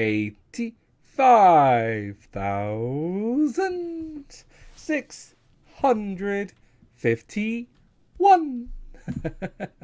eighty-five thousand six hundred fifty-one.